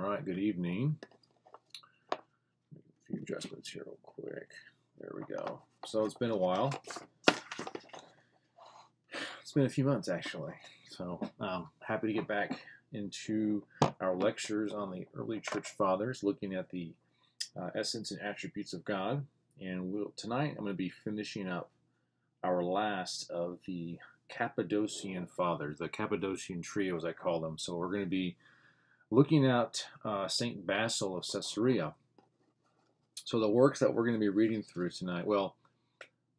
right, good evening. A few adjustments here real quick. There we go. So it's been a while. It's been a few months actually. So um, happy to get back into our lectures on the early church fathers, looking at the uh, essence and attributes of God. And we'll, tonight I'm going to be finishing up our last of the Cappadocian fathers, the Cappadocian trio as I call them. So we're going to be looking at uh, St. Basil of Caesarea. So the works that we're going to be reading through tonight, well,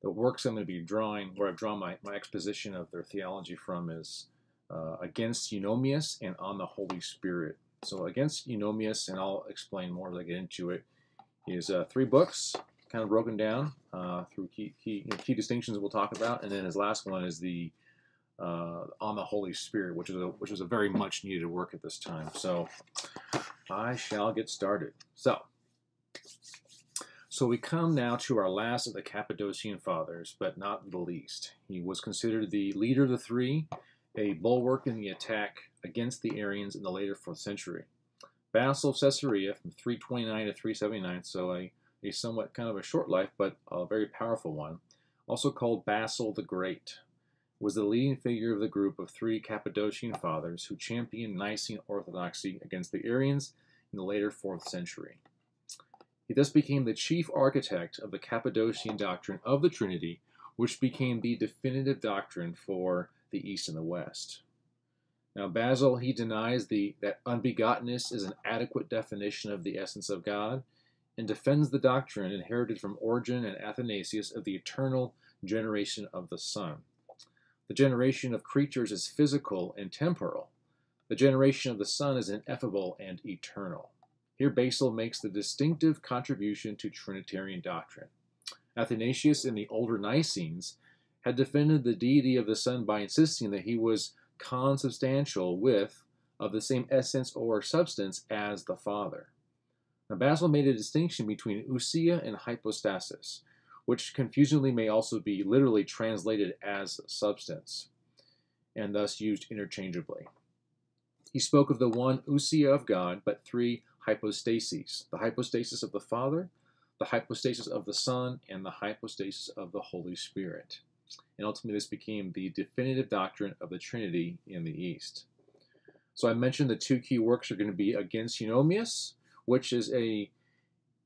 the works I'm going to be drawing, where I've drawn my, my exposition of their theology from is uh, Against Eunomius and On the Holy Spirit. So Against Eunomius, and I'll explain more as I get into it, is uh, three books, kind of broken down uh, through key, key, you know, key distinctions we'll talk about, and then his last one is the uh, on the Holy Spirit, which is a which is a very much needed work at this time. So I shall get started. So so we come now to our last of the Cappadocian fathers, but not the least. He was considered the leader of the three, a bulwark in the attack against the Arians in the later fourth century. Basil of Caesarea from 329 to 379, so a, a somewhat kind of a short life, but a very powerful one. Also called Basil the Great, was the leading figure of the group of three Cappadocian fathers who championed Nicene orthodoxy against the Arians in the later 4th century. He thus became the chief architect of the Cappadocian doctrine of the Trinity, which became the definitive doctrine for the East and the West. Now, Basil, he denies the, that unbegottenness is an adequate definition of the essence of God and defends the doctrine inherited from Origen and Athanasius of the eternal generation of the Son. The generation of creatures is physical and temporal. The generation of the Son is ineffable and eternal. Here Basil makes the distinctive contribution to Trinitarian doctrine. Athanasius in the older Nicenes had defended the deity of the Son by insisting that he was consubstantial with, of the same essence or substance as the Father. Now, Basil made a distinction between ousia and hypostasis, which confusingly may also be literally translated as substance, and thus used interchangeably. He spoke of the one ousia of God, but three hypostases the hypostasis of the Father, the hypostasis of the Son, and the hypostasis of the Holy Spirit. And ultimately, this became the definitive doctrine of the Trinity in the East. So I mentioned the two key works are going to be Against Eunomius, which is a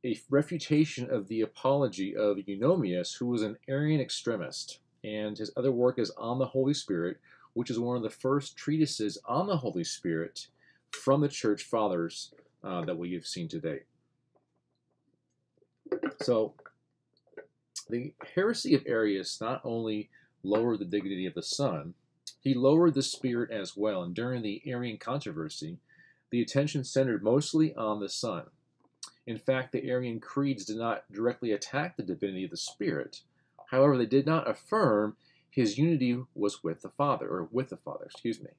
a refutation of the apology of Eunomius, who was an Arian extremist. And his other work is On the Holy Spirit, which is one of the first treatises on the Holy Spirit from the church fathers uh, that we have seen today. So, the heresy of Arius not only lowered the dignity of the Son, he lowered the Spirit as well. And during the Arian controversy, the attention centered mostly on the Son. In fact, the Arian creeds did not directly attack the divinity of the Spirit. However, they did not affirm his unity was with the Father, or with the Father, excuse me.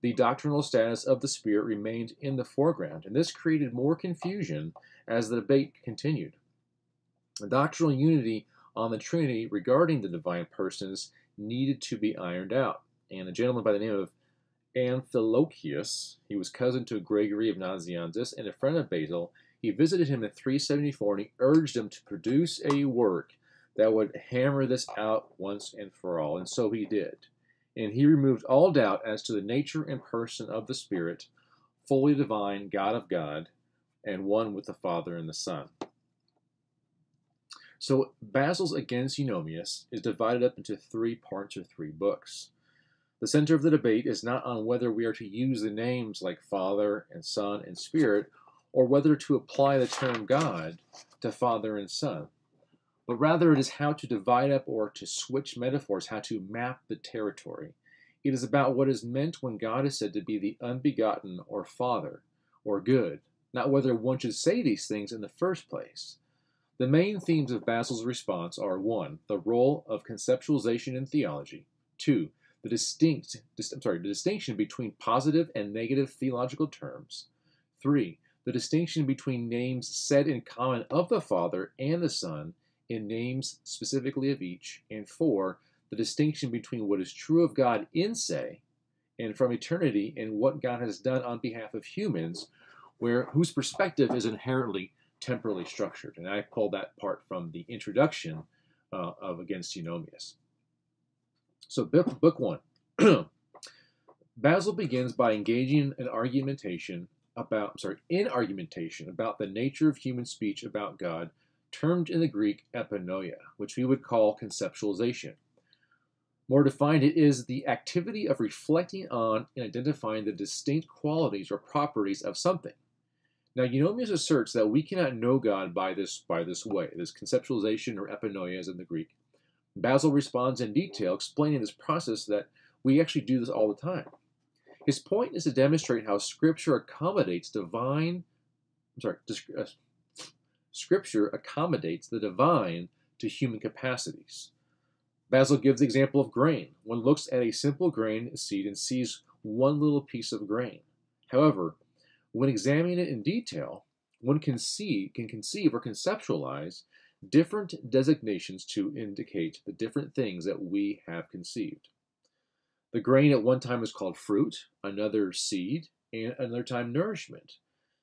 The doctrinal status of the Spirit remained in the foreground, and this created more confusion as the debate continued. The doctrinal unity on the Trinity regarding the divine persons needed to be ironed out, and a gentleman by the name of Amphilochius, he was cousin to Gregory of Nazianzus and a friend of Basil, he visited him in 374 and he urged him to produce a work that would hammer this out once and for all. And so he did. And he removed all doubt as to the nature and person of the Spirit, fully divine, God of God, and one with the Father and the Son. So Basil's Against Eunomius is divided up into three parts or three books. The center of the debate is not on whether we are to use the names like Father and Son and Spirit or whether to apply the term God to Father and Son, but rather it is how to divide up or to switch metaphors, how to map the territory. It is about what is meant when God is said to be the unbegotten or Father or good, not whether one should say these things in the first place. The main themes of Basil's response are 1. The role of conceptualization in theology, 2. The distinct, I'm sorry, the distinction between positive and negative theological terms, 3 the distinction between names said in common of the Father and the Son in names specifically of each, and four, the distinction between what is true of God in se and from eternity and what God has done on behalf of humans, where whose perspective is inherently temporally structured. And I pulled that part from the introduction uh, of Against Eunomius. So, book, book one. Basil begins by engaging in argumentation about, sorry, in argumentation about the nature of human speech about God, termed in the Greek epinoia, which we would call conceptualization. More defined, it is the activity of reflecting on and identifying the distinct qualities or properties of something. Now, Eunomius asserts that we cannot know God by this, by this way, this conceptualization or epinoia as in the Greek. Basil responds in detail, explaining this process that we actually do this all the time. His point is to demonstrate how Scripture accommodates divine, I'm sorry, uh, Scripture accommodates the divine to human capacities. Basil gives the example of grain. One looks at a simple grain seed and sees one little piece of grain. However, when examining it in detail, one can see, can conceive or conceptualize different designations to indicate the different things that we have conceived. The grain at one time was called fruit, another seed, and another time nourishment.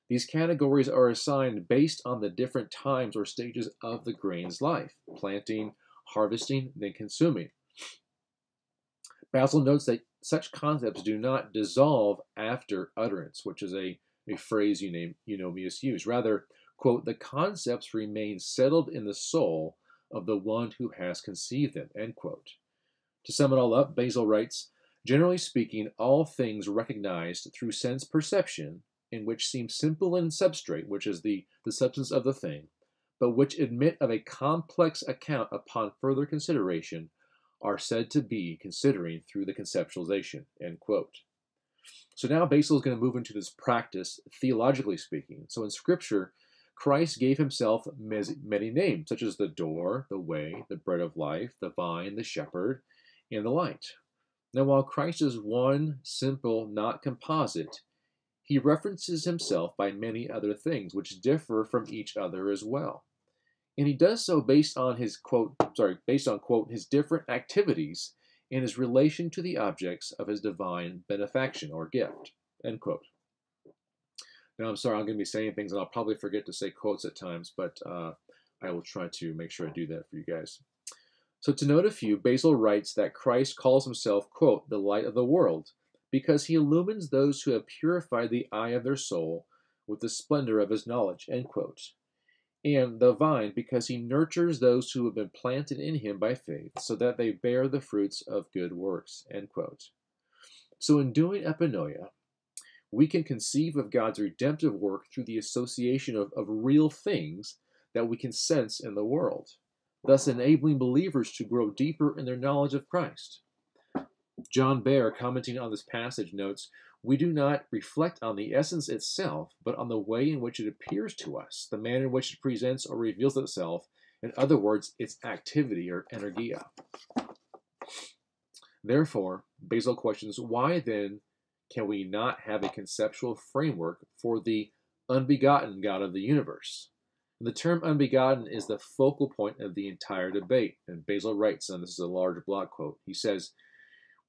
These categories are assigned based on the different times or stages of the grain's life planting, harvesting, then consuming. Basil notes that such concepts do not dissolve after utterance, which is a, a phrase you name, Eunomius used. Rather, quote, the concepts remain settled in the soul of the one who has conceived them, end quote. To sum it all up, Basil writes, Generally speaking, all things recognized through sense perception, in which seem simple in substrate, which is the, the substance of the thing, but which admit of a complex account upon further consideration, are said to be considering through the conceptualization. End quote. So now Basil is going to move into this practice, theologically speaking. So in Scripture, Christ gave himself many names, such as the door, the way, the bread of life, the vine, the shepherd, and the light. Now, while Christ is one, simple, not composite, he references himself by many other things which differ from each other as well. And he does so based on his quote, sorry, based on quote, his different activities and his relation to the objects of his divine benefaction or gift, end quote. Now, I'm sorry, I'm going to be saying things and I'll probably forget to say quotes at times, but uh, I will try to make sure I do that for you guys. So to note a few, Basil writes that Christ calls himself, quote, the light of the world, because he illumines those who have purified the eye of their soul with the splendor of his knowledge, end quote. And the vine, because he nurtures those who have been planted in him by faith, so that they bear the fruits of good works, end quote. So in doing epinoia, we can conceive of God's redemptive work through the association of, of real things that we can sense in the world thus enabling believers to grow deeper in their knowledge of Christ. John Behr, commenting on this passage, notes, We do not reflect on the essence itself, but on the way in which it appears to us, the manner in which it presents or reveals itself, in other words, its activity or energeia. Therefore, Basil questions, why then can we not have a conceptual framework for the unbegotten God of the universe? The term unbegotten is the focal point of the entire debate. And Basil writes, and this is a large block quote, he says,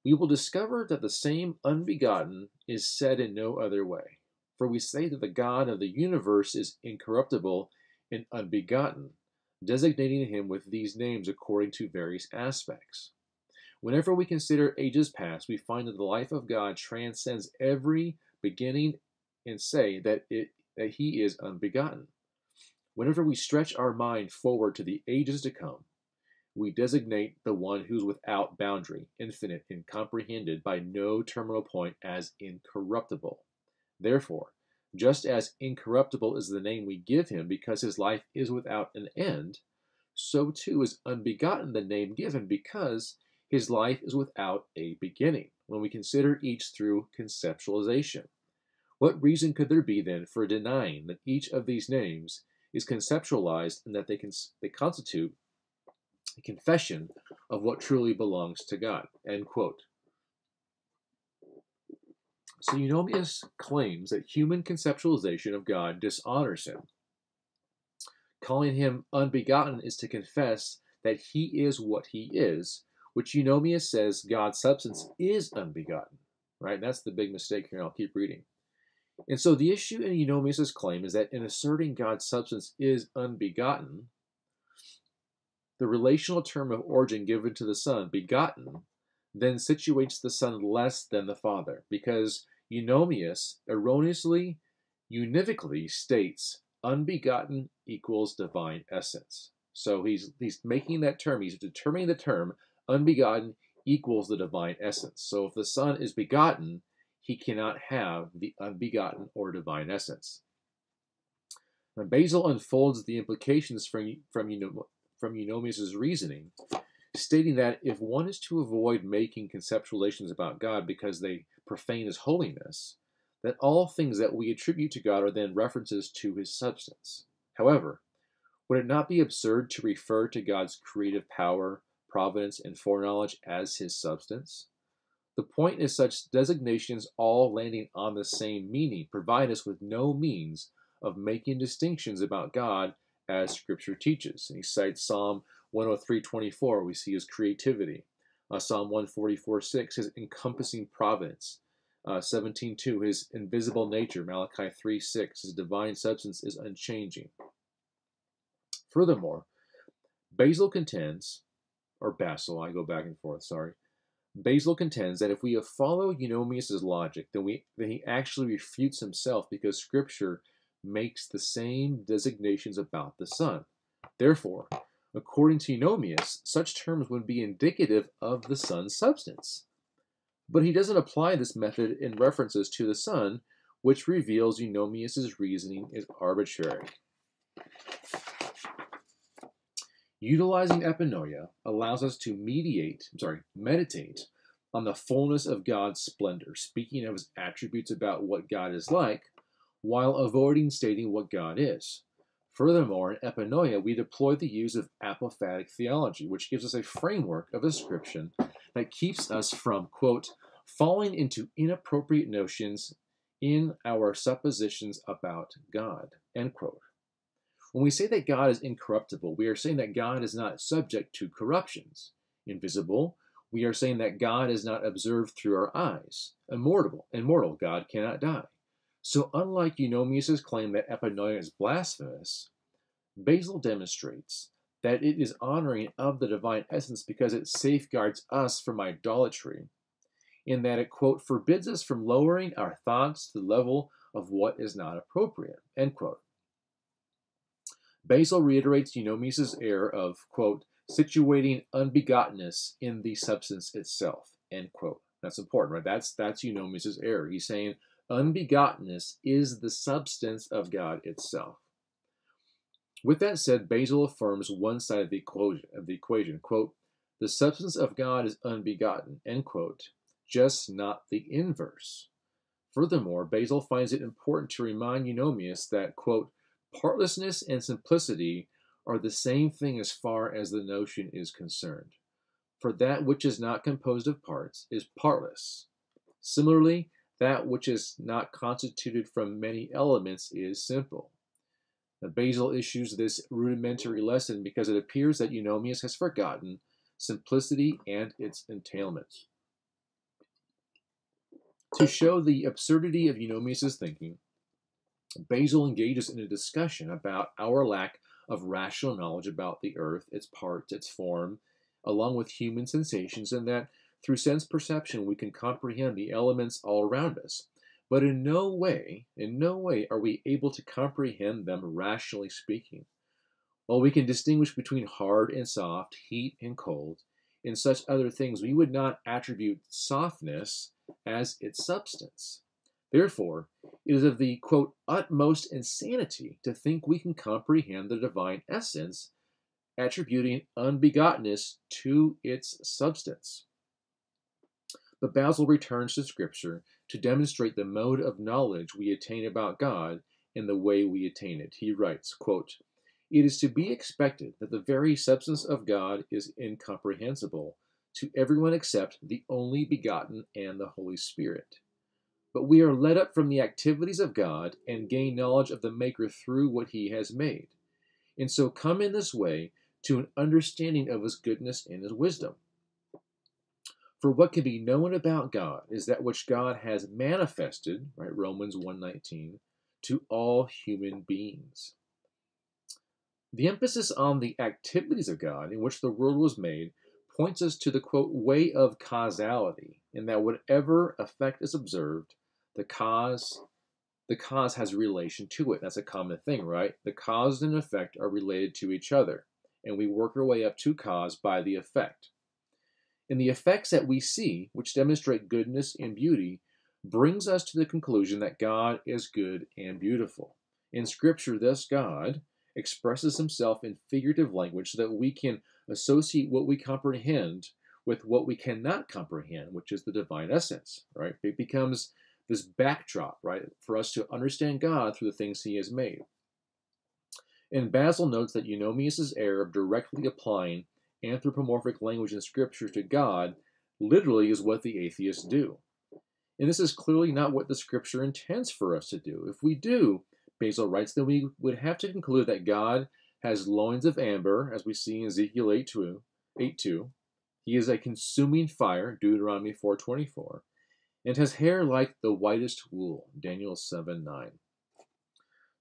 We will discover that the same unbegotten is said in no other way. For we say that the God of the universe is incorruptible and unbegotten, designating him with these names according to various aspects. Whenever we consider ages past, we find that the life of God transcends every beginning and say that it that he is unbegotten. Whenever we stretch our mind forward to the ages to come, we designate the one who's without boundary, infinite, and comprehended by no terminal point as incorruptible. Therefore, just as incorruptible is the name we give him because his life is without an end, so too is unbegotten the name given because his life is without a beginning, when we consider each through conceptualization. What reason could there be then for denying that each of these names is conceptualized and that they, can, they constitute a confession of what truly belongs to God. End quote. So Eunomius claims that human conceptualization of God dishonors him. Calling him unbegotten is to confess that he is what he is, which Eunomius says God's substance is unbegotten. Right? That's the big mistake here. I'll keep reading. And so the issue in Eunomius' claim is that in asserting God's substance is unbegotten, the relational term of origin given to the Son, begotten, then situates the Son less than the Father, because Eunomius erroneously, univocally states unbegotten equals divine essence. So he's he's making that term, he's determining the term unbegotten equals the divine essence. So if the Son is begotten, he cannot have the unbegotten or divine essence. Now, Basil unfolds the implications from, from, from Eunomius' reasoning, stating that if one is to avoid making conceptualizations about God because they profane his holiness, that all things that we attribute to God are then references to his substance. However, would it not be absurd to refer to God's creative power, providence, and foreknowledge as his substance? The point is such designations all landing on the same meaning provide us with no means of making distinctions about God as Scripture teaches. And he cites Psalm 103.24, we see his creativity. Uh, Psalm 144.6, his encompassing providence. Uh, 17.2, his invisible nature. Malachi 3.6, his divine substance is unchanging. Furthermore, Basil contends, or Basil, I go back and forth, sorry. Basil contends that if we follow Eunomius' logic, then, we, then he actually refutes himself because Scripture makes the same designations about the Son. Therefore, according to Eunomius, such terms would be indicative of the Son's substance. But he doesn't apply this method in references to the Son, which reveals Eunomius' reasoning is arbitrary. Utilizing epinoia allows us to mediate, I'm sorry, meditate on the fullness of God's splendor, speaking of his attributes about what God is like, while avoiding stating what God is. Furthermore, in epinoia, we deploy the use of apophatic theology, which gives us a framework of description that keeps us from, quote, falling into inappropriate notions in our suppositions about God, end quote. When we say that God is incorruptible, we are saying that God is not subject to corruptions. Invisible, we are saying that God is not observed through our eyes. Immortal, immortal, God cannot die. So unlike Eunomius' claim that epinoia is blasphemous, Basil demonstrates that it is honoring of the divine essence because it safeguards us from idolatry, in that it, quote, forbids us from lowering our thoughts to the level of what is not appropriate, end quote. Basil reiterates Eunomius' error of, quote, situating unbegottenness in the substance itself, end quote. That's important, right? That's that's Eunomius' error. He's saying unbegottenness is the substance of God itself. With that said, Basil affirms one side of the equation, of the equation quote, the substance of God is unbegotten, end quote, just not the inverse. Furthermore, Basil finds it important to remind Eunomius that, quote, Partlessness and simplicity are the same thing as far as the notion is concerned. For that which is not composed of parts is partless. Similarly, that which is not constituted from many elements is simple. Now, Basil issues this rudimentary lesson because it appears that Eunomius has forgotten simplicity and its entailments. To show the absurdity of Eunomius' thinking, Basil engages in a discussion about our lack of rational knowledge about the earth, its parts, its form, along with human sensations, and that through sense perception we can comprehend the elements all around us. But in no way, in no way are we able to comprehend them rationally speaking. While we can distinguish between hard and soft, heat and cold, in such other things we would not attribute softness as its substance. Therefore, it is of the quote, utmost insanity to think we can comprehend the divine essence, attributing unbegottenness to its substance. But Basil returns to Scripture to demonstrate the mode of knowledge we attain about God and the way we attain it. He writes, quote, It is to be expected that the very substance of God is incomprehensible to everyone except the only begotten and the Holy Spirit but we are led up from the activities of God and gain knowledge of the Maker through what He has made, and so come in this way to an understanding of His goodness and His wisdom. For what can be known about God is that which God has manifested, right, Romans 1:19, to all human beings. The emphasis on the activities of God in which the world was made points us to the quote way of causality, in that whatever effect is observed, the cause the cause has relation to it. That's a common thing, right? The cause and effect are related to each other, and we work our way up to cause by the effect. And the effects that we see, which demonstrate goodness and beauty, brings us to the conclusion that God is good and beautiful. In Scripture, thus God expresses himself in figurative language so that we can associate what we comprehend with what we cannot comprehend, which is the divine essence, right? It becomes this backdrop, right, for us to understand God through the things he has made. And Basil notes that Eunomius' error of directly applying anthropomorphic language in Scripture to God literally is what the atheists do. And this is clearly not what the Scripture intends for us to do. If we do, Basil writes, then we would have to conclude that God has loins of amber, as we see in Ezekiel 8 2. 8 2. He is a consuming fire, Deuteronomy 4.24 and has hair like the whitest wool, Daniel 7 9.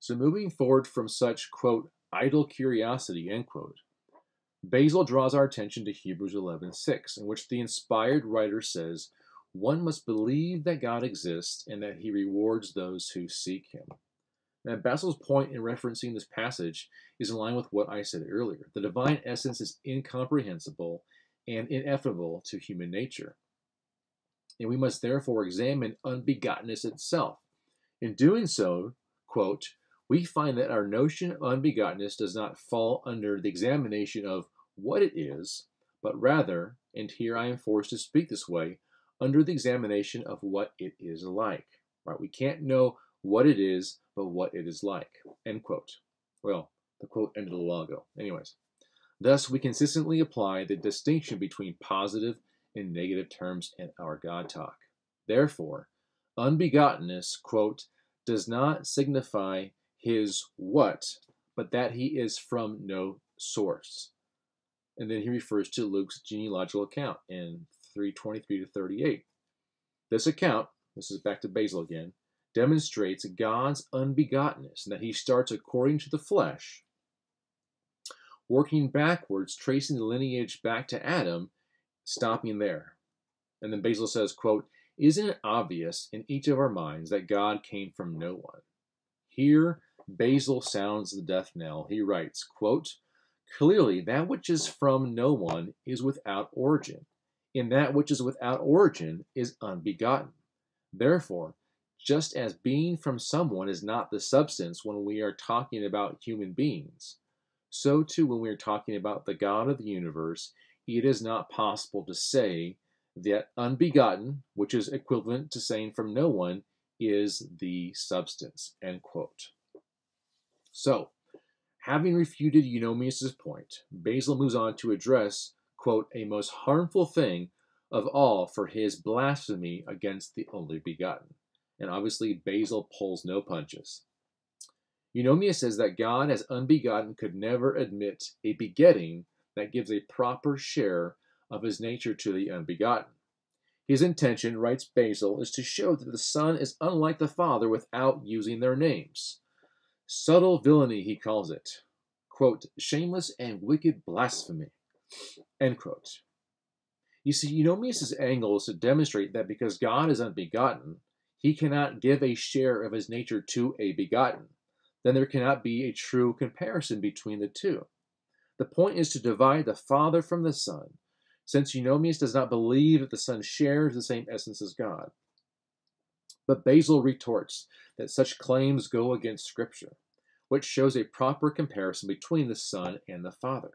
So moving forward from such, quote, idle curiosity, end quote, Basil draws our attention to Hebrews 11 6, in which the inspired writer says, One must believe that God exists and that he rewards those who seek him. Now, Basil's point in referencing this passage is in line with what I said earlier. The divine essence is incomprehensible and ineffable to human nature and we must therefore examine unbegottenness itself. In doing so, quote, we find that our notion of unbegottenness does not fall under the examination of what it is, but rather, and here I am forced to speak this way, under the examination of what it is like. Right? We can't know what it is, but what it is like. End quote. Well, the quote ended a while ago. Anyways, thus we consistently apply the distinction between positive in negative terms in our God talk. Therefore, unbegottenness, quote, does not signify his what, but that he is from no source. And then he refers to Luke's genealogical account in 323 to 38. This account, this is back to Basil again, demonstrates God's unbegottenness, and that he starts according to the flesh, working backwards, tracing the lineage back to Adam, stopping there. And then Basil says, quote, Isn't it obvious in each of our minds that God came from no one? Here, Basil sounds the death knell. He writes, quote, Clearly, that which is from no one is without origin, and that which is without origin is unbegotten. Therefore, just as being from someone is not the substance when we are talking about human beings, so too when we are talking about the God of the universe, it is not possible to say that unbegotten, which is equivalent to saying from no one, is the substance. End quote. So, having refuted Eunomius' point, Basil moves on to address, quote, a most harmful thing of all for his blasphemy against the only begotten. And obviously, Basil pulls no punches. Eunomius says that God as unbegotten could never admit a begetting that gives a proper share of his nature to the unbegotten. His intention, writes Basil, is to show that the Son is unlike the Father without using their names. Subtle villainy, he calls it. Quote, shameless and wicked blasphemy. End quote. You see, Eunomius' angle is to demonstrate that because God is unbegotten, he cannot give a share of his nature to a begotten. Then there cannot be a true comparison between the two. The point is to divide the Father from the Son, since Eunomius does not believe that the Son shares the same essence as God. But Basil retorts that such claims go against Scripture, which shows a proper comparison between the Son and the Father.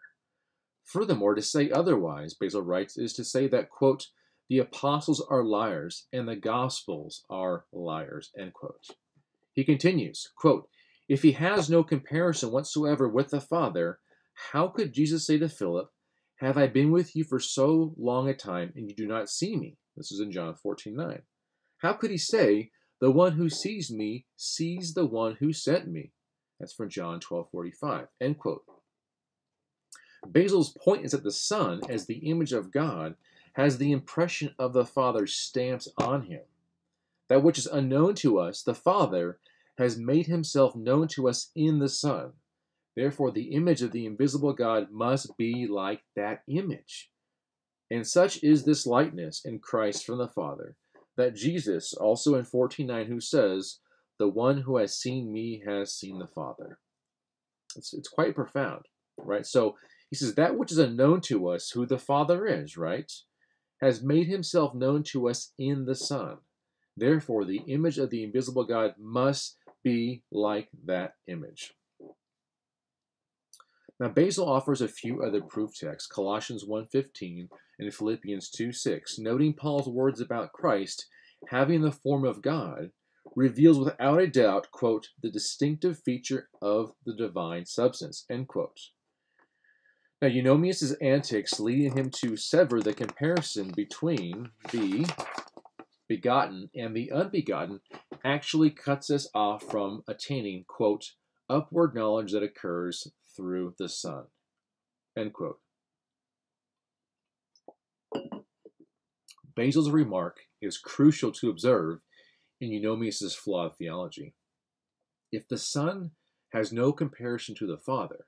Furthermore, to say otherwise, Basil writes, is to say that, quote, the apostles are liars and the gospels are liars, end quote. He continues, quote, if he has no comparison whatsoever with the Father, how could Jesus say to Philip, Have I been with you for so long a time, and you do not see me? This is in John 14 9. How could he say, The one who sees me sees the one who sent me? That's from John 12 45. End quote. Basil's point is that the Son, as the image of God, has the impression of the Father stamped on him. That which is unknown to us, the Father, has made himself known to us in the Son. Therefore, the image of the invisible God must be like that image. And such is this likeness in Christ from the Father, that Jesus, also in 14.9, who says, The one who has seen me has seen the Father. It's, it's quite profound, right? So he says, That which is unknown to us, who the Father is, right, has made himself known to us in the Son. Therefore, the image of the invisible God must be like that image. Now, Basil offers a few other proof texts, Colossians 1.15 and Philippians 2.6, noting Paul's words about Christ having the form of God, reveals without a doubt, quote, the distinctive feature of the divine substance, end quote. Now, Eunomius' antics leading him to sever the comparison between the begotten and the unbegotten actually cuts us off from attaining, quote, upward knowledge that occurs through the Son, end quote. Basil's remark is crucial to observe in Eunomius' flawed theology. If the Son has no comparison to the Father,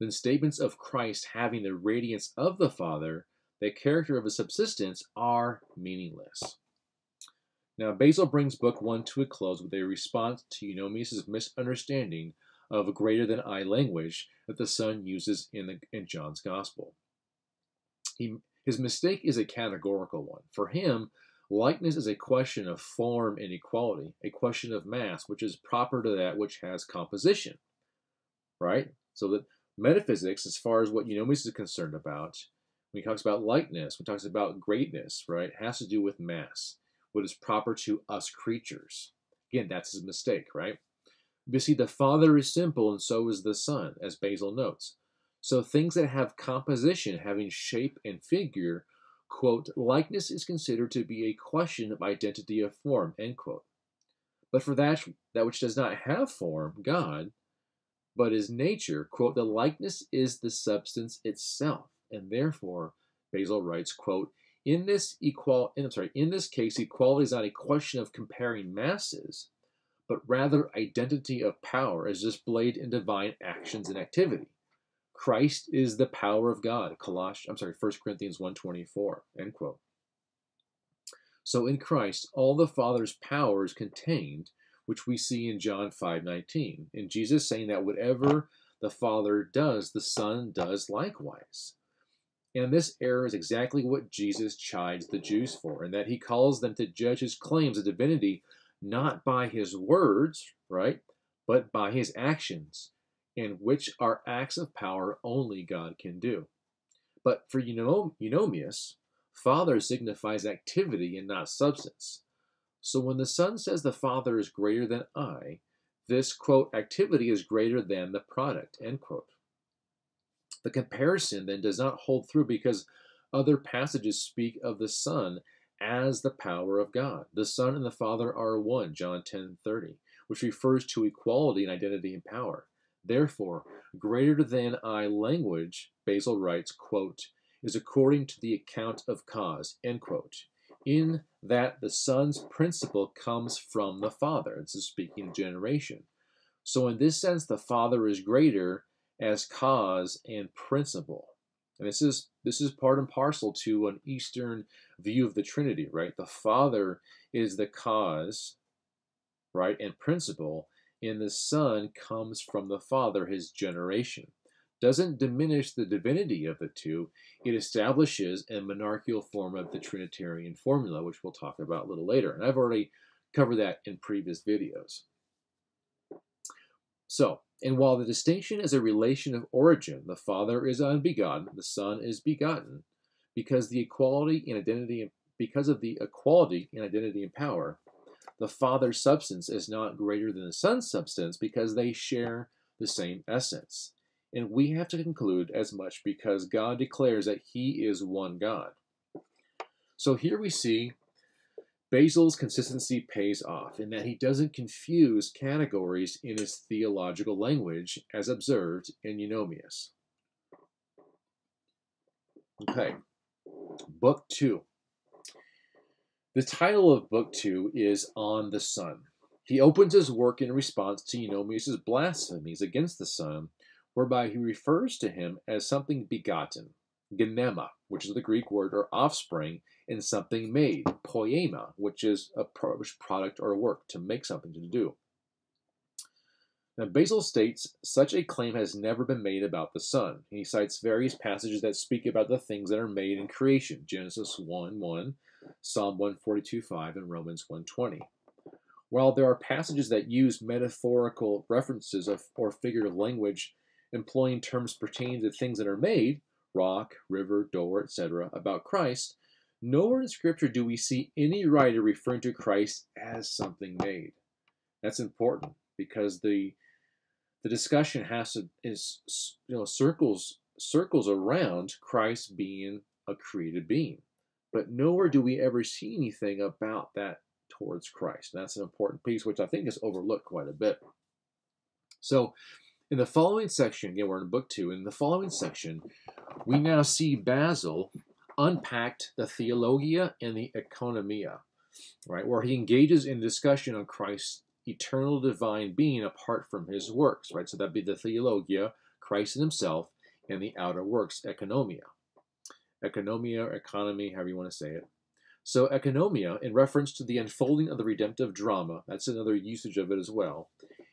then statements of Christ having the radiance of the Father, the character of his subsistence, are meaningless. Now, Basil brings Book 1 to a close with a response to Eunomius' misunderstanding of greater than I language that the Son uses in, the, in John's Gospel. He, his mistake is a categorical one. For him, likeness is a question of form and equality, a question of mass, which is proper to that which has composition. Right? So that metaphysics, as far as what Eunomius is concerned about, when he talks about likeness, when he talks about greatness, right, has to do with mass what is proper to us creatures. Again, that's his mistake, right? You see, the Father is simple, and so is the Son, as Basil notes. So things that have composition, having shape and figure, quote, likeness is considered to be a question of identity of form, end quote. But for that, that which does not have form, God, but is nature, quote, the likeness is the substance itself, and therefore, Basil writes, quote, in this equal, I'm sorry, in this case, equality is not a question of comparing masses, but rather identity of power as displayed in divine actions and activity. Christ is the power of God. Colossians, I'm sorry, 1 Corinthians 1.24, end quote. So in Christ, all the Father's power is contained, which we see in John 5.19. in Jesus saying that whatever the Father does, the Son does likewise. And this error is exactly what Jesus chides the Jews for, in that he calls them to judge his claims of divinity not by his words, right, but by his actions, and which are acts of power only God can do. But for Eunomius, Father signifies activity and not substance. So when the Son says the Father is greater than I, this, quote, activity is greater than the product, end quote. The comparison then does not hold through because other passages speak of the Son as the power of God. The Son and the Father are one, John 10:30, which refers to equality and identity and power. Therefore, greater than I language, Basil writes, quote, is according to the account of cause, end quote, in that the Son's principle comes from the Father. This is speaking generation. So in this sense, the Father is greater as cause and principle. And this is this is part and parcel to an Eastern view of the Trinity, right? The Father is the cause, right, and principle, and the Son comes from the Father, his generation. Doesn't diminish the divinity of the two, it establishes a monarchical form of the Trinitarian formula, which we'll talk about a little later. And I've already covered that in previous videos. So, and while the distinction is a relation of origin, the Father is unbegotten, the Son is begotten, because the equality in identity because of the equality in identity and power, the Father's substance is not greater than the Son's substance because they share the same essence. And we have to conclude as much because God declares that He is one God. So here we see Basil's consistency pays off in that he doesn't confuse categories in his theological language as observed in Eunomius. Okay. Book 2. The title of Book 2 is On the Son. He opens his work in response to Eunomius' blasphemies against the Son, whereby he refers to him as something begotten, gennema, which is the Greek word or offspring, and something made, poiema, which is a product or work, to make something to do. Now, Basil states such a claim has never been made about the Son. He cites various passages that speak about the things that are made in creation Genesis 1 1, Psalm 142 5, and Romans 120. While there are passages that use metaphorical references of, or figurative language employing terms pertaining to things that are made, rock, river, door, etc., about Christ, nowhere in Scripture do we see any writer referring to Christ as something made. That's important because the the discussion has to is you know circles circles around Christ being a created being. But nowhere do we ever see anything about that towards Christ. And that's an important piece, which I think is overlooked quite a bit. So, in the following section, again, we're in book two. In the following section, we now see Basil unpacked the theologia and the economia, right, where he engages in discussion on Christ's eternal divine being apart from his works, right? So that'd be the theologia, Christ in himself, and the outer works, economia. Economia, or economy, however you want to say it. So economia, in reference to the unfolding of the redemptive drama, that's another usage of it as well,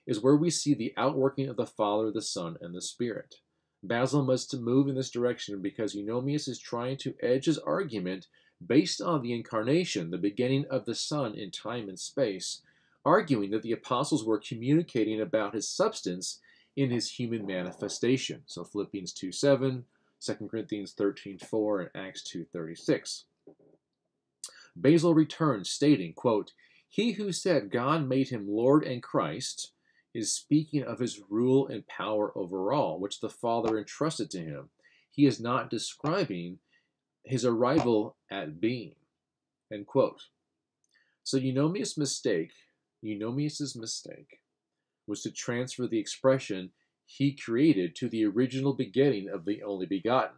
is where we see the outworking of the Father, the Son, and the Spirit. Basil must move in this direction because Eunomius is trying to edge his argument based on the incarnation, the beginning of the Son in time and space, arguing that the apostles were communicating about his substance in his human manifestation. So Philippians 2 7, 2 Corinthians 13 4, and Acts 2 36. Basil returns, stating, quote, He who said God made him Lord and Christ is speaking of his rule and power over all, which the Father entrusted to him. He is not describing his arrival at being. End quote. So Eunomius' mistake Eunomius' mistake was to transfer the expression he created to the original beginning of the only begotten.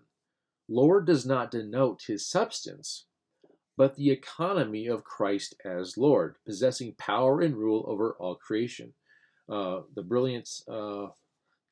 Lord does not denote his substance, but the economy of Christ as Lord, possessing power and rule over all creation. Uh, the brilliant, uh,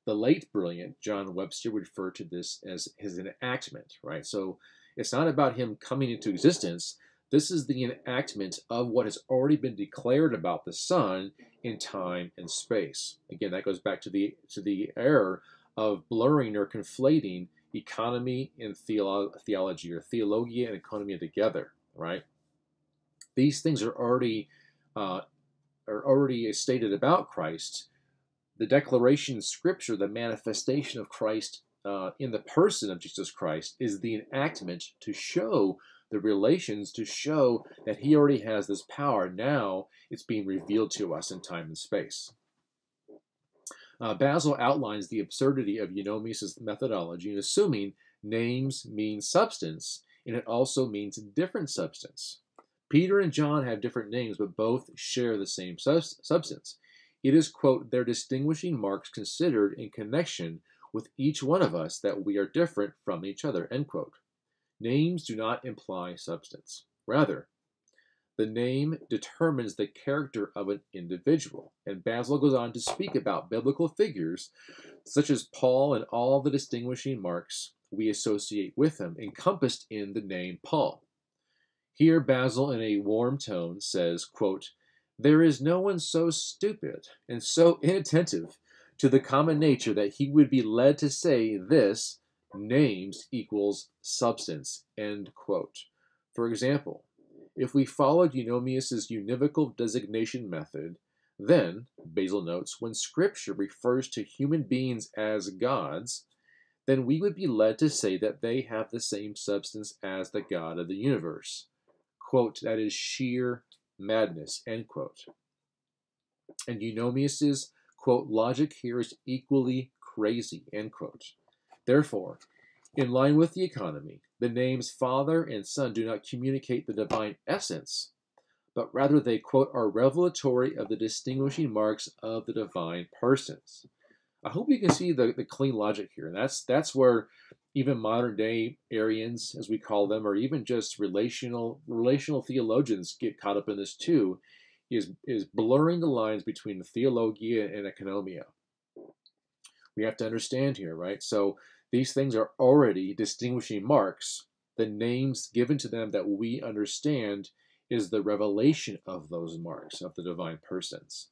the late brilliant John Webster would refer to this as his enactment, right? So it's not about him coming into existence, this is the enactment of what has already been declared about the Son in time and space. Again, that goes back to the to the error of blurring or conflating economy and theolo- theology or theologia and economy together, right? These things are already uh, are already stated about Christ. The declaration in Scripture, the manifestation of Christ uh, in the person of Jesus Christ, is the enactment to show the relations to show that he already has this power. Now it's being revealed to us in time and space. Uh, Basil outlines the absurdity of Eunomius' methodology in assuming names mean substance, and it also means different substance. Peter and John have different names, but both share the same substance. It is, quote, their distinguishing marks considered in connection with each one of us that we are different from each other, end quote. Names do not imply substance. Rather, the name determines the character of an individual. And Basil goes on to speak about biblical figures such as Paul and all the distinguishing marks we associate with him, encompassed in the name Paul. Here, Basil, in a warm tone, says, quote, There is no one so stupid and so inattentive to the common nature that he would be led to say this names equals substance, end quote. For example, if we followed Eunomius' univocal designation method, then, Basil notes, when Scripture refers to human beings as gods, then we would be led to say that they have the same substance as the God of the universe. Quote, that is sheer madness, end quote. And Eunomius's, quote, logic here is equally crazy, end quote. Therefore, in line with the economy, the names Father and Son do not communicate the divine essence, but rather they, quote, are revelatory of the distinguishing marks of the divine persons. I hope you can see the, the clean logic here. And that's that's where even modern day Arians, as we call them, or even just relational relational theologians get caught up in this too, is is blurring the lines between theologia and economia. We have to understand here, right? So these things are already distinguishing marks. The names given to them that we understand is the revelation of those marks of the divine persons.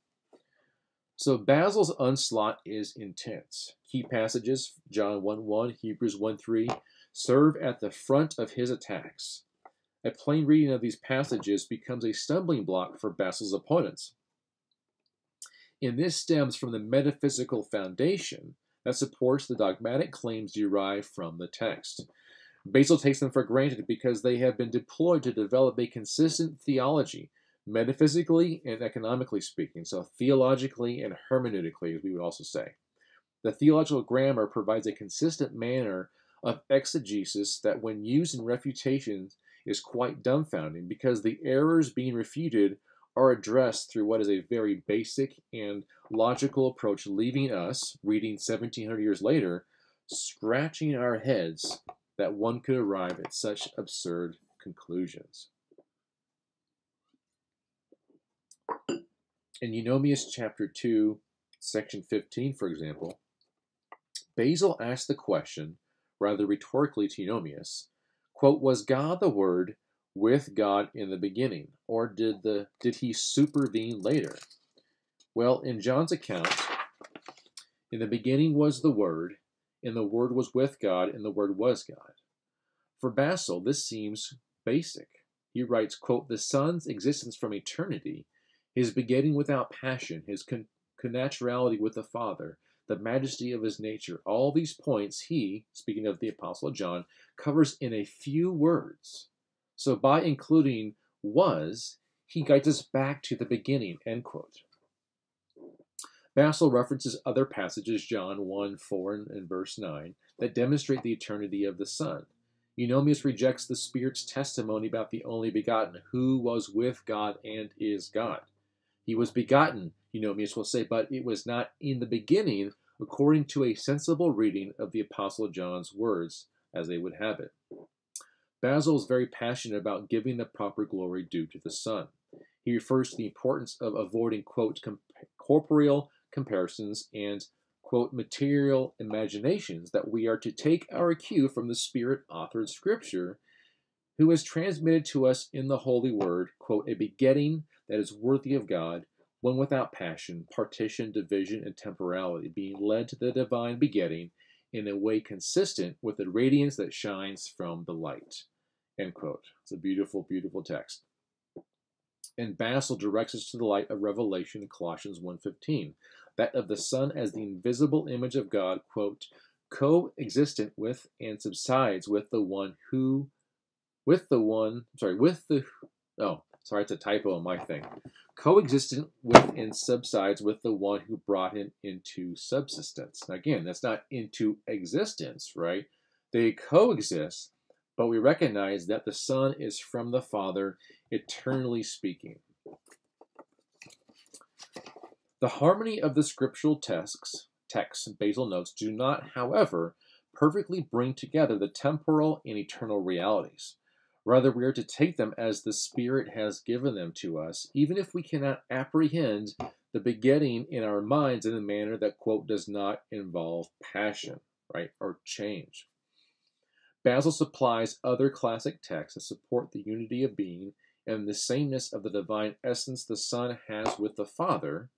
So Basil's onslaught is intense. Key passages, John 1 1, Hebrews 1 3, serve at the front of his attacks. A plain reading of these passages becomes a stumbling block for Basil's opponents. And this stems from the metaphysical foundation that supports the dogmatic claims derived from the text. Basil takes them for granted because they have been deployed to develop a consistent theology, metaphysically and economically speaking, so theologically and hermeneutically, as we would also say. The theological grammar provides a consistent manner of exegesis that, when used in refutations, is quite dumbfounding because the errors being refuted are addressed through what is a very basic and logical approach, leaving us, reading 1700 years later, scratching our heads that one could arrive at such absurd conclusions. In Eunomius chapter 2, section 15, for example, Basil asked the question, rather rhetorically to Eunomius, quote, Was God the Word with God in the beginning, or did the did he supervene later? Well, in John's account, in the beginning was the Word, and the Word was with God, and the Word was God. For Basil, this seems basic. He writes, quote, The Son's existence from eternity, his begetting without passion, his con- connaturality with the Father, the majesty of his nature, all these points he, speaking of the Apostle John, covers in a few words. So by including was, he guides us back to the beginning, end quote. Basil references other passages, John 1, 4, and, and verse 9, that demonstrate the eternity of the Son. Eunomius rejects the Spirit's testimony about the only begotten, who was with God and is God. He was begotten, Eunomius will say, but it was not in the beginning, according to a sensible reading of the Apostle John's words, as they would have it. Basil is very passionate about giving the proper glory due to the Son. He refers to the importance of avoiding, quote, corporeal comparisons and, quote, material imaginations, that we are to take our cue from the Spirit authored Scripture, who has transmitted to us in the Holy Word, quote, a begetting that is worthy of God, one without passion, partition, division, and temporality, being led to the divine begetting in a way consistent with the radiance that shines from the light. End quote. It's a beautiful, beautiful text. And Basil directs us to the light of revelation in Colossians 1.15, that of the Son as the invisible image of God, quote, co-existent with and subsides with the one who, with the one, sorry, with the, oh, sorry, it's a typo on my thing. Co-existent with and subsides with the one who brought him into subsistence. Now again, that's not into existence, right? They coexist, but we recognize that the Son is from the Father, eternally speaking. The harmony of the scriptural texts, texts, and Basil notes, do not, however, perfectly bring together the temporal and eternal realities. Rather, we are to take them as the Spirit has given them to us, even if we cannot apprehend the begetting in our minds in a manner that, quote, does not involve passion, right, or change. Basil supplies other classic texts that support the unity of being and the sameness of the divine essence the Son has with the Father,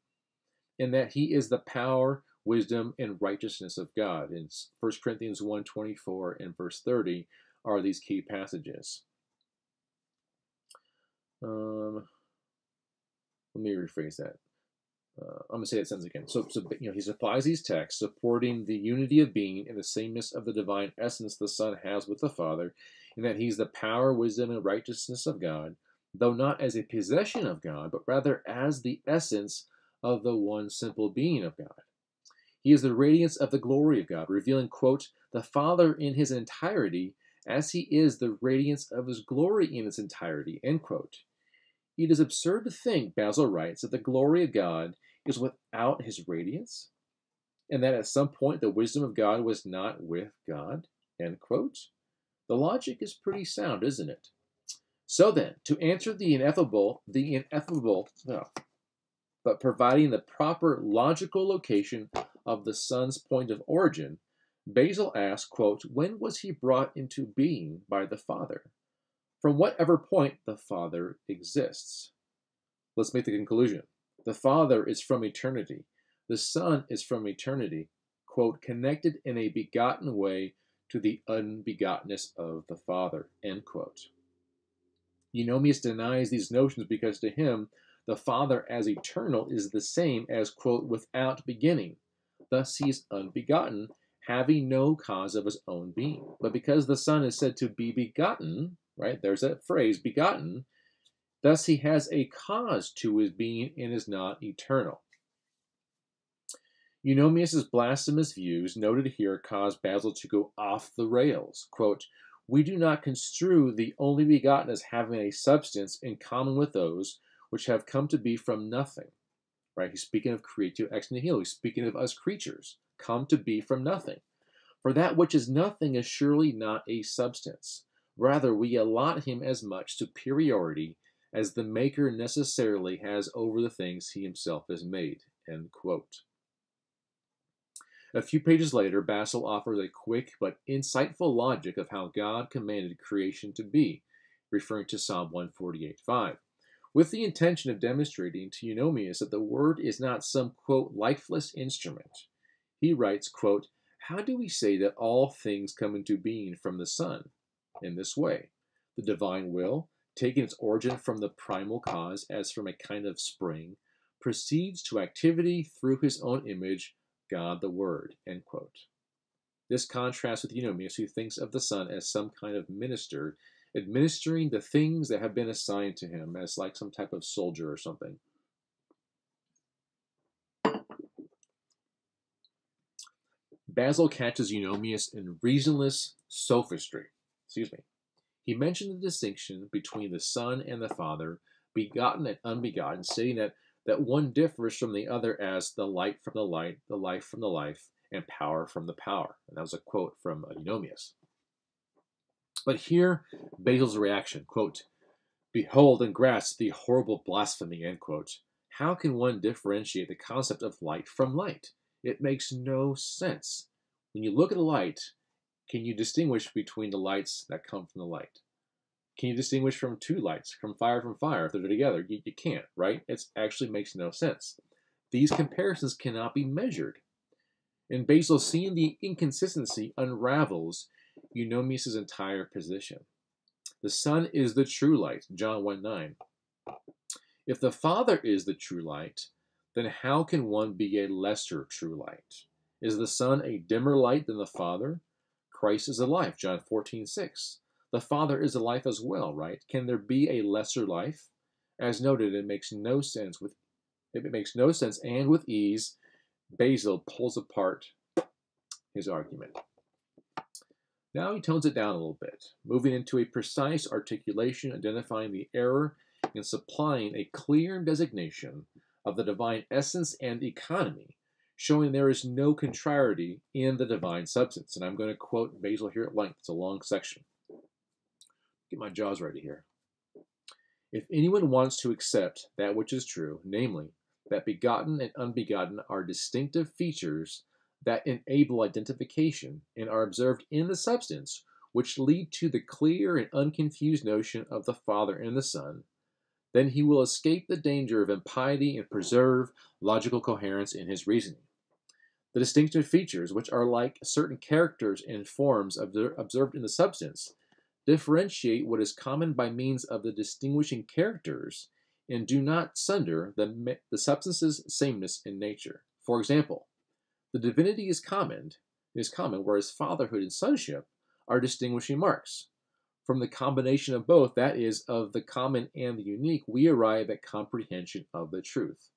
in that he is the power, wisdom, and righteousness of God. In 1 Corinthians 1.24 and verse 30 are these key passages. Um, let me rephrase that uh, I'm gonna say that sentence again. So, so you know, he supplies these texts supporting the unity of being and the sameness of the divine essence the Son has with the Father, in that he's the power, wisdom, and righteousness of God, though not as a possession of God, but rather as the essence of the one simple being of God. He is the radiance of the glory of God, revealing, quote, the Father in his entirety, as he is the radiance of his glory in its entirety, end quote. It is absurd to think, Basil writes, that the glory of God is without his radiance. and that at some point the wisdom of God was not with God? End quote. The logic is pretty sound, isn't it? So then, to answer the ineffable, the ineffable, no, but providing the proper logical location of the Son's point of origin, Basil asks, quote, When was he brought into being by the Father? From whatever point the Father exists. Let's make the conclusion. The Father is from eternity. The Son is from eternity, quote, connected in a begotten way to the unbegottenness of the Father, end quote. Eunomius denies these notions because to him, the Father as eternal is the same as, quote, without beginning. Thus he is unbegotten, having no cause of his own being. But because the Son is said to be begotten, right, there's that phrase, begotten, thus he has a cause to his being and is not eternal. Eunomius's blasphemous views, noted here, caused Basil to go off the rails. Quote, we do not construe the only begotten as having a substance in common with those which have come to be from nothing. Right? He's speaking of creatio ex nihilo. He's speaking of us creatures, come to be from nothing. For that which is nothing is surely not a substance. Rather, we allot him as much superiority as the Maker necessarily has over the things he himself has made. A few pages later, Basil offers a quick but insightful logic of how God commanded creation to be, referring to Psalm 148.5, with the intention of demonstrating to Eunomius that the Word is not some, quote, lifeless instrument. He writes, quote, How do we say that all things come into being from the Son? In this way, the divine will, taking its origin from the primal cause as from a kind of spring, proceeds to activity through his own image God the Word. This contrasts with Eunomius, who thinks of the Son as some kind of minister, administering the things that have been assigned to him as like some type of soldier or something. Basil catches Eunomius in reasonless sophistry. Excuse me. He mentioned the distinction between the Son and the Father, begotten and unbegotten, stating that that one differs from the other as the light from the light, the life from the life, and power from the power. And that was a quote from Eunomius. But here, Basil's reaction, quote, Behold and grasp the horrible blasphemy, end quote. How can one differentiate the concept of light from light? It makes no sense. When you look at a light, can you distinguish between the lights that come from the light? Can you distinguish from two lights, from fire from fire, if they're together? You, you can't, right? It actually makes no sense. These comparisons cannot be measured. And Basil, seeing the inconsistency, unravels Eunomius' entire position. The Son is the true light, John 1 9. If the Father is the true light, then how can one be a lesser true light? Is the Son a dimmer light than the Father? Christ is the life, John 14 6. The Father is a life as well, right? Can there be a lesser life? As noted, it makes no sense with it makes no sense, and with ease, Basil pulls apart his argument. Now he tones it down a little bit, moving into a precise articulation identifying the error and supplying a clear designation of the divine essence and economy, showing there is no contrariety in the divine substance. And I'm going to quote Basil here at length. It's a long section. Get my jaws ready here. If anyone wants to accept that which is true, namely, that begotten and unbegotten are distinctive features that enable identification and are observed in the substance, which lead to the clear and unconfused notion of the Father and the Son, then he will escape the danger of impiety and preserve logical coherence in his reasoning. The distinctive features, which are like certain characters and forms observed in the substance, differentiate what is common by means of the distinguishing characters and do not sunder the, the substance's sameness in nature. For example, the divinity is common, is common, whereas fatherhood and sonship are distinguishing marks. From the combination of both, that is, of the common and the unique, we arrive at comprehension of the truth.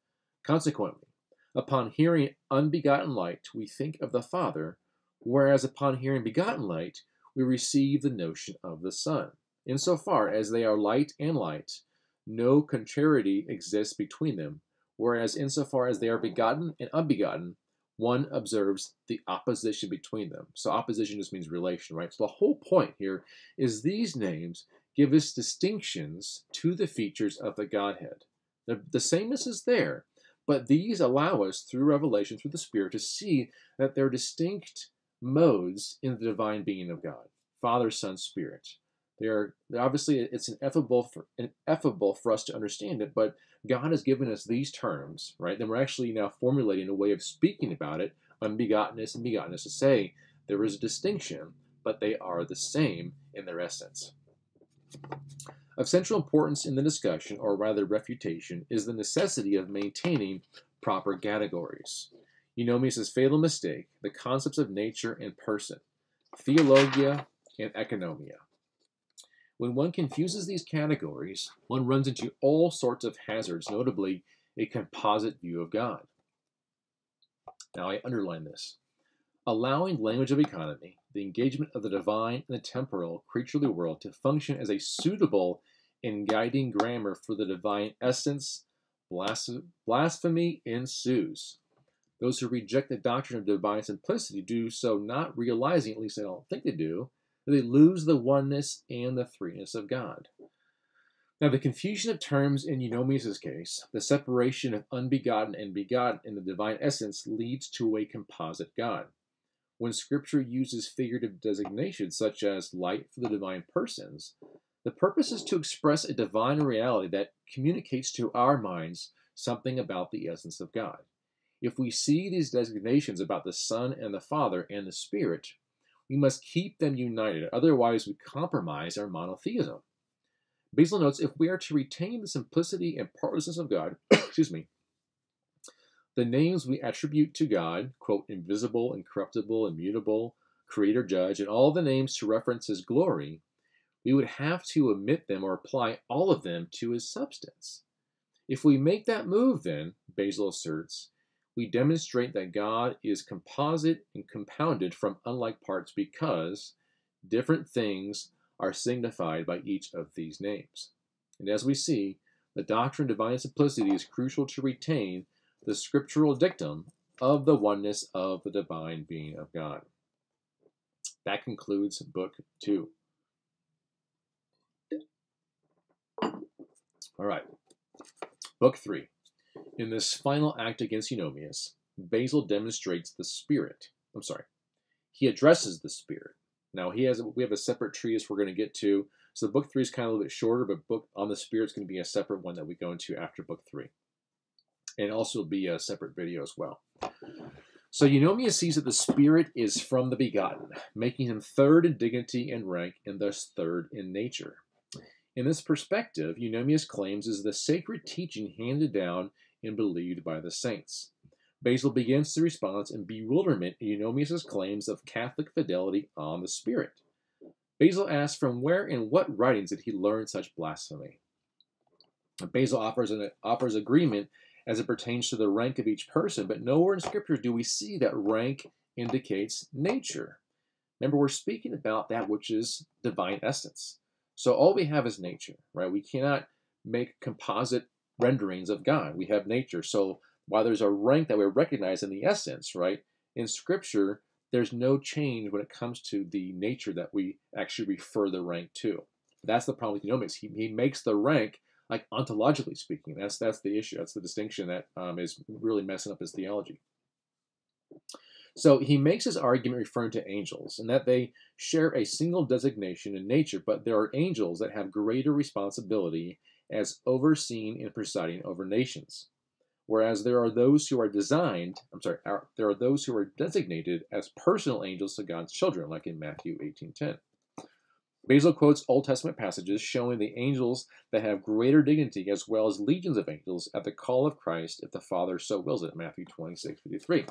Consequently, upon hearing unbegotten light, we think of the Father, whereas upon hearing begotten light, we receive the notion of the Son. Insofar as they are light and light, no contrariety exists between them, whereas insofar as they are begotten and unbegotten, one observes the opposition between them. So opposition just means relation, right? So the whole point here is these names give us distinctions to the features of the Godhead. The, the sameness is there, but these allow us, through revelation, through the Spirit, to see that they're distinct modes in the divine being of God Father, Son, Spirit. They are obviously it's ineffable for ineffable for us to understand it, but God has given us these terms, right? Then we're actually now formulating a way of speaking about it, unbegottenness and begottenness, to say there is a distinction, but they are the same in their essence. Of central importance in the discussion, or rather refutation, is the necessity of maintaining proper categories. Eunomius' fatal mistake, the concepts of nature and person, theologia and economia. When one confuses these categories, one runs into all sorts of hazards, notably a composite view of God. Now I underline this. Allowing language of economy, the engagement of the divine and the temporal, creaturely world to function as a suitable and guiding grammar for the divine essence, blasphemy ensues. Those who reject the doctrine of divine simplicity do so not realizing, at least I don't think they do, that they lose the oneness and the threeness of God. Now, the confusion of terms in Eunomius' case, the separation of unbegotten and begotten in the divine essence, leads to a composite God. When Scripture uses figurative designations such as light for the divine persons, the purpose is to express a divine reality that communicates to our minds something about the essence of God. If we see these designations about the Son and the Father and the Spirit, we must keep them united, otherwise, we compromise our monotheism. Basil notes if we are to retain the simplicity and partlessness of God, excuse me, the names we attribute to God, quote, invisible, incorruptible, immutable, creator, judge, and all the names to reference his glory, we would have to omit them or apply all of them to his substance. If we make that move, then, Basil asserts, we demonstrate that God is composite and compounded from unlike parts because different things are signified by each of these names. And as we see, the doctrine of divine simplicity is crucial to retain the scriptural dictum of the oneness of the divine being of God. That concludes Book 2. All right, Book 3. In this final act against Eunomius, Basil demonstrates the spirit. I'm sorry, he addresses the spirit. Now he has we have a separate treatise we're going to get to. So book three is kind of a little bit shorter, but book on the spirit is going to be a separate one that we go into after book three, and also be a separate video as well. So Eunomius sees that the Spirit is from the begotten, making him third in dignity and rank, and thus third in nature. In this perspective, Eunomius claims is the sacred teaching handed down and believed by the saints. Basil begins the response in bewilderment at Eunomius' claims of Catholic fidelity on the Spirit. Basil asks from where and what writings did he learn such blasphemy? Basil offers, an, offers agreement as it pertains to the rank of each person, but nowhere in Scripture do we see that rank indicates nature. Remember, we're speaking about that which is divine essence. So all we have is nature, right? We cannot make composite renderings of God. We have nature. So while there's a rank that we recognize in the essence, right, in Scripture, there's no change when it comes to the nature that we actually refer the rank to. That's the problem with Eunomius. He, he makes the rank like ontologically speaking. That's that's the issue. That's the distinction that um, is really messing up his theology. So he makes his argument referring to angels and that they share a single designation in nature, but there are angels that have greater responsibility as overseeing and presiding over nations. Whereas there are those who are designed, I'm sorry, are, there are those who are designated as personal angels to God's children, like in Matthew 18.10. Basil quotes Old Testament passages showing the angels that have greater dignity as well as legions of angels at the call of Christ if the Father so wills it, Matthew 26:53.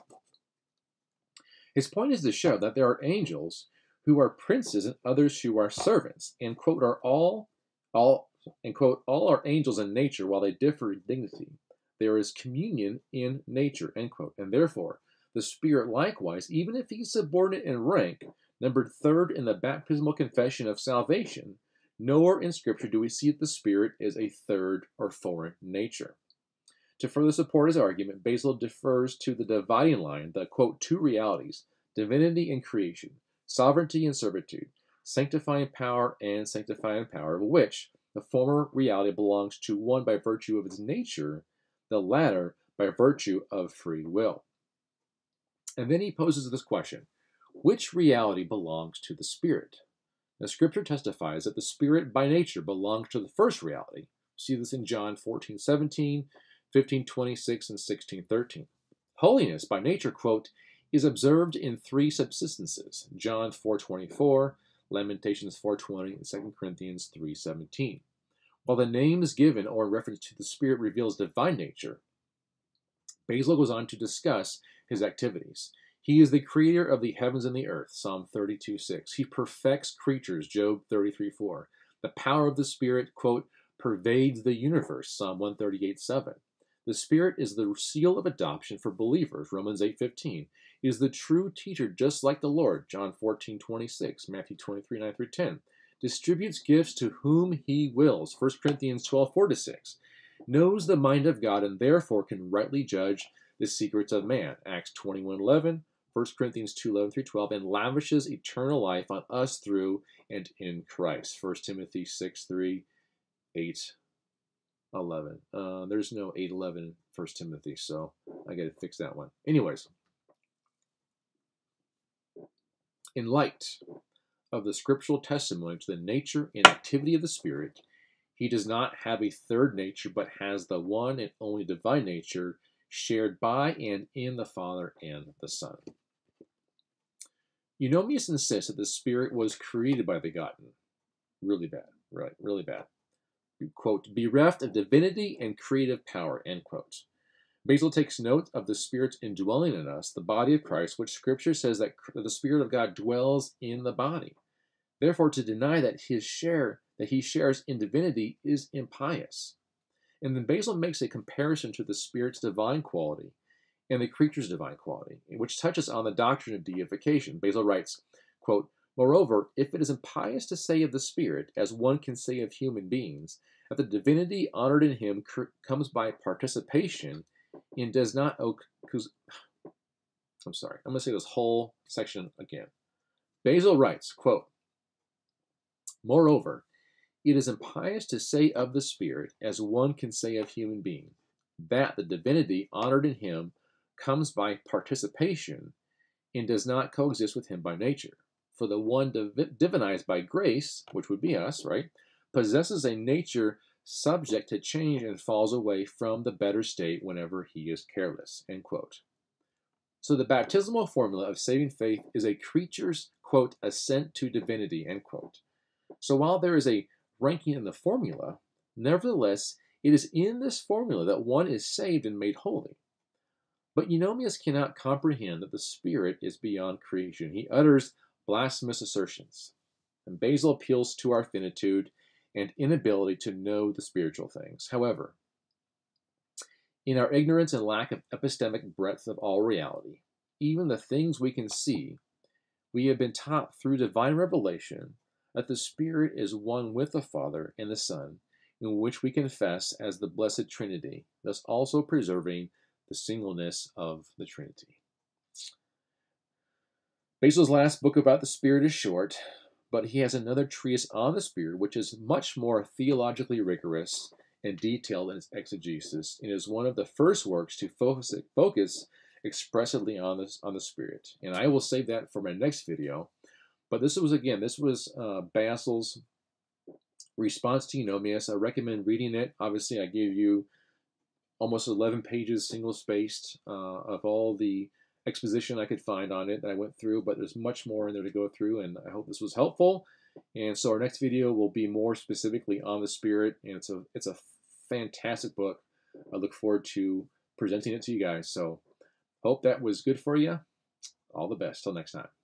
His point is to show that there are angels who are princes and others who are servants, and quote, are all, all, and quote, all are angels in nature while they differ in dignity. There is communion in nature, end quote. And therefore, the Spirit likewise, even if he's subordinate in rank, numbered third in the baptismal confession of salvation, nowhere in Scripture do we see that the Spirit is a third or foreign nature. To further support his argument, Basil defers to the dividing line, the quote, two realities divinity and creation, sovereignty and servitude, sanctifying power and sanctifying power, of which the former reality belongs to one by virtue of its nature, the latter by virtue of free will. And then he poses this question Which reality belongs to the Spirit? The scripture testifies that the Spirit by nature belongs to the first reality. See this in John 14 17, 15 26, and 16 13. Holiness by nature, quote, is observed in three subsistences John 4 24, Lamentations 4:20 and 2 Corinthians 3:17. While the names given or in reference to the Spirit reveals divine nature, Basil goes on to discuss his activities. He is the creator of the heavens and the earth, Psalm 32:6. He perfects creatures, Job 33:4. The power of the Spirit, quote, pervades the universe, Psalm 138:7. The Spirit is the seal of adoption for believers, Romans 8:15 is the true teacher, just like the Lord, John 14, 26, Matthew 23, 9 through 10. Distributes gifts to whom he wills, 1 Corinthians 12 4 6. Knows the mind of God and therefore can rightly judge the secrets of man, Acts 21, 11, 1 Corinthians 2, 11 through 12, and lavishes eternal life on us through and in Christ, 1 Timothy 6, 3, 8, 11. Uh, there's no 8, 11 1 Timothy, so I got to fix that one. Anyways, In light of the scriptural testimony to the nature and activity of the Spirit, he does not have a third nature, but has the one and only divine nature shared by and in the Father and the Son. Eunomius insists that the Spirit was created by the Begotten. Really bad, right? Really bad. Quote, bereft of divinity and creative power, end quote. Basil takes note of the Spirit's indwelling in us, the body of Christ, which Scripture says that the Spirit of God dwells in the body. Therefore, to deny that his share that he shares in divinity is impious. And then Basil makes a comparison to the Spirit's divine quality and the creature's divine quality, which touches on the doctrine of deification. Basil writes, quote, Moreover, if it is impious to say of the Spirit, as one can say of human beings, that the divinity honored in him comes by participation and does not I'm sorry, I'm going to say this whole section again. Basil writes, quote, Moreover, it is impious to say of the Spirit, as one can say of human being, that the divinity honored in him comes by participation and does not coexist with him by nature. For the one div- divinized by grace, which would be us, right, possesses a nature subject to change and falls away from the better state whenever he is careless. End quote. So the baptismal formula of saving faith is a creature's, quote, ascent to divinity, end quote. So while there is a ranking in the formula, nevertheless, it is in this formula that one is saved and made holy. But Eunomius cannot comprehend that the Spirit is beyond creation. He utters blasphemous assertions. And Basil appeals to our finitude and inability to know the spiritual things. However, in our ignorance and lack of epistemic breadth of all reality, even the things we can see, we have been taught through divine revelation that the Spirit is one with the Father and the Son, in which we confess as the Blessed Trinity, thus also preserving the singleness of the Trinity. Basil's last book about the Spirit is short, but he has another treatise on the Spirit, which is much more theologically rigorous and detailed in its exegesis, and is one of the first works to focus, focus expressively on this on the Spirit. And I will save that for my next video. But this was again, this was uh, Basil's response to Eunomius. I recommend reading it. Obviously, I gave you almost 11 pages, single spaced, uh, of all the exposition I could find on it that I went through, but there's much more in there to go through, and I hope this was helpful. And so our next video will be more specifically on the Spirit, and it's a it's a fantastic book. I look forward to presenting it to you guys. So hope that was good for you. All the best. Till next time.